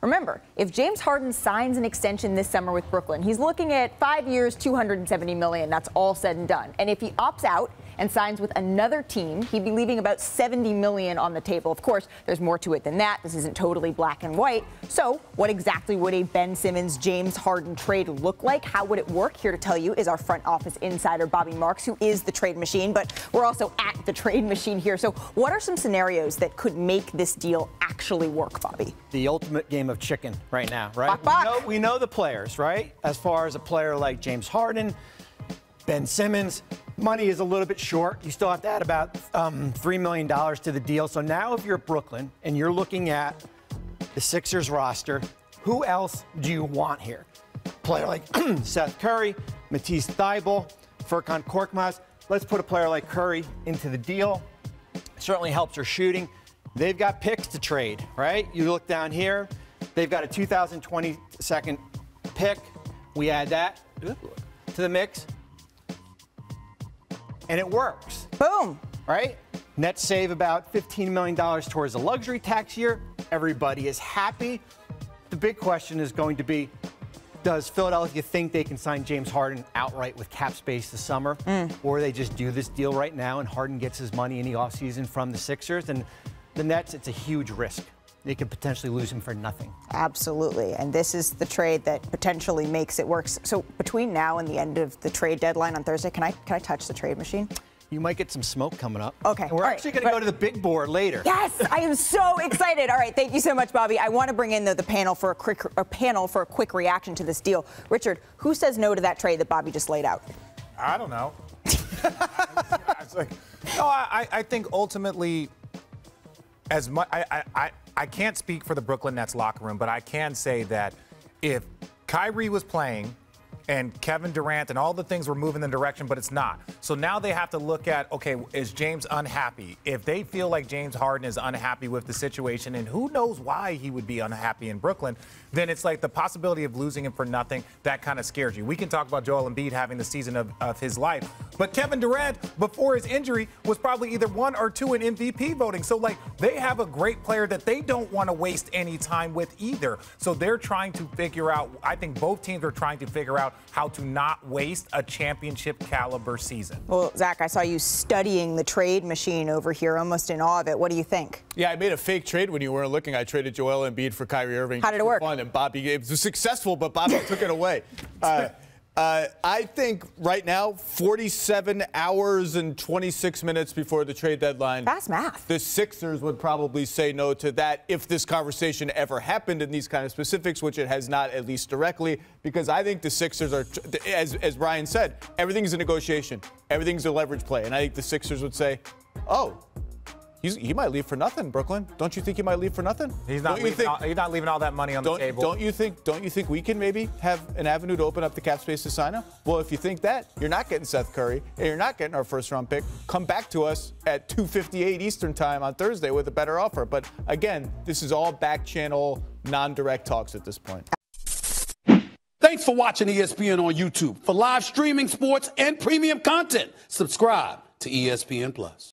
Remember, if James Harden signs an extension this summer with Brooklyn, he's looking at five years, 270 million. That's all said and done. And if he opts out and signs with another team, he'd be leaving about 70 million on the table. Of course, there's more to it than that. This isn't totally black and white. So, what exactly would a Ben Simmons James Harden trade look like? How would it work? Here to tell you is our front office insider Bobby Marks, who is the trade machine, but we're also at the trade machine here. So, what are some scenarios that could make this deal actually work, Bobby? The ultimate game of chicken right now, right? Bok, bok. We, know, we know the players, right? As far as a player like James Harden, Ben Simmons, money is a little bit short. You still have to add about um, $3 million to the deal. So now if you're Brooklyn and you're looking at the Sixers roster, who else do you want here? Player like Seth Curry, Matisse Thybulle, Furkan Korkmaz. Let's put a player like Curry into the deal. Certainly helps your shooting. They've got picks to trade, right? You look down here. They've got a 2022nd pick. We add that to the mix and it works. Boom. Right? Net save about $15 million towards the luxury tax year. Everybody is happy. The big question is going to be does Philadelphia think they can sign James Harden outright with cap space this summer? Mm. Or they just do this deal right now and Harden gets his money in the offseason from the Sixers? And the Nets, it's a huge risk they could potentially lose him for nothing. Absolutely. And this is the trade that potentially makes it work. So between now and the end of the trade deadline on Thursday, can I can I touch the trade machine? You might get some smoke coming up. Okay. And we're All actually right. going to go to the big board later. Yes, I am so excited. All right, thank you so much, Bobby. I want to bring in the, the panel for a quick a panel for a quick reaction to this deal. Richard, who says no to that trade that Bobby just laid out? I don't know. it's like, no, I, I think ultimately, as much I, I, I can't speak for the Brooklyn Nets locker room, but I can say that if Kyrie was playing and Kevin Durant and all the things were moving in the direction, but it's not. So now they have to look at okay, is James unhappy? If they feel like James Harden is unhappy with the situation, and who knows why he would be unhappy in Brooklyn, then it's like the possibility of losing him for nothing that kind of scares you. We can talk about Joel Embiid having the season of, of his life, but Kevin Durant, before his injury, was probably either one or two in MVP voting. So, like, they have a great player that they don't want to waste any time with either. So they're trying to figure out, I think both teams are trying to figure out how to not waste a championship caliber season. Well, Zach, I saw you studying the trade machine over here, almost in awe of it. What do you think? Yeah, I made a fake trade when you weren't looking. I traded Joel Embiid for Kyrie Irving. How did it work? Fun, and Bobby, it was successful, but Bobby took it away. Uh, uh, I think right now, 47 hours and 26 minutes before the trade deadline. Fast math. The Sixers would probably say no to that if this conversation ever happened in these kind of specifics, which it has not, at least directly, because I think the Sixers are, as, as Brian said, everything's a negotiation, everything's a leverage play. And I think the Sixers would say, oh, He's, he might leave for nothing, Brooklyn. Don't you think he might leave for nothing? He's not, Don't you leaving, think- all, he's not leaving all that money on don't, the table. don't you think? Don't you think we can maybe have an avenue to open up the cap space to sign him? Well, if you think that, you're not getting Seth Curry and you're not getting our first round pick. Come back to us at 2:58 Eastern time on Thursday with a better offer. But again, this is all back channel, non-direct talks at this point. Thanks for watching ESPN on YouTube. For live streaming sports and premium content, subscribe to E ESPN Plus.